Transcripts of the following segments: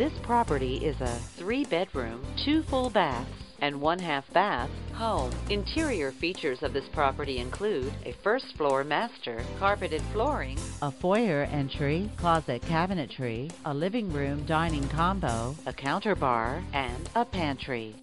This property is a three bedroom, two full baths, and one half bath home. Interior features of this property include a first floor master, carpeted flooring, a foyer entry, closet cabinetry, a living room dining combo, a counter bar, and a pantry.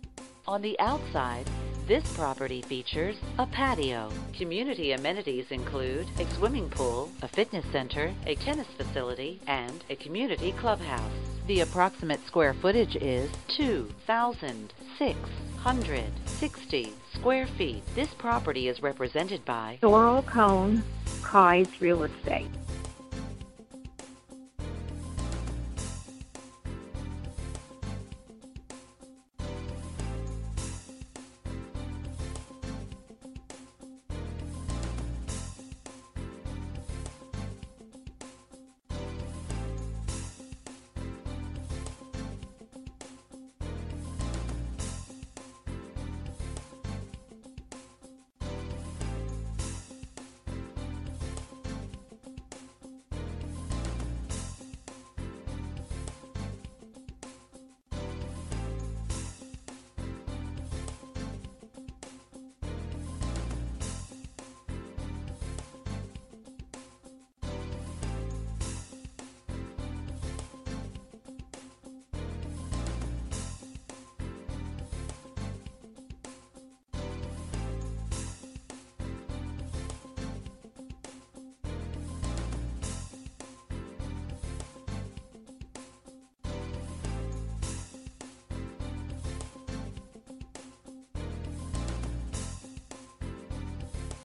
On the outside, this property features a patio. Community amenities include a swimming pool, a fitness center, a tennis facility, and a community clubhouse. The approximate square footage is 2,660 square feet. This property is represented by Soryl Cohen, Keyes Real Estate.